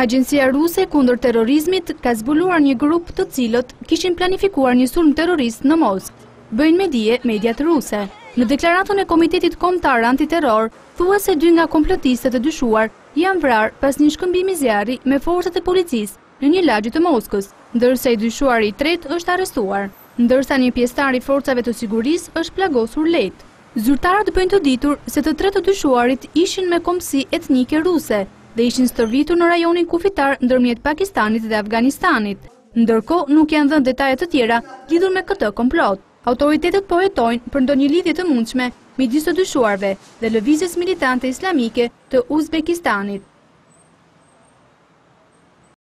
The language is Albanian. Agencia Ruse kundër terrorizmit ka zbuluar një grup të cilët kishin planifikuar një sulm terrorist në Moskë, bëjnë me dije mediat ruse. Në deklaratën e Komitetit Kombëtar Antiterror, thua se dy nga komplotistët e dyshuar janë vrarë pas një shkëmbimi zjarri me forcat e policisë në një lagjit të Moskës, ndërsa i dyshuari i tretë është arrestuar, ndërsa një pjesëtar i forcave të sigurisë është plagosur lehtë. Zyrtarët bëjnë të ditur se të tre të dyshuarit ishin me komsi etnike ruse, dhe ishin stërvitur në rajonin kufitar në dërmjet Pakistanit dhe Afganistanit. Ndërko, nuk janë dhënë detajet të tjera lidur me këtë komplot. Autoritetet po jetojnë për ndonjë lidhjet të mundshme me të dyshuarve dhe lëvizjes militante islamike të Uzbekistanit.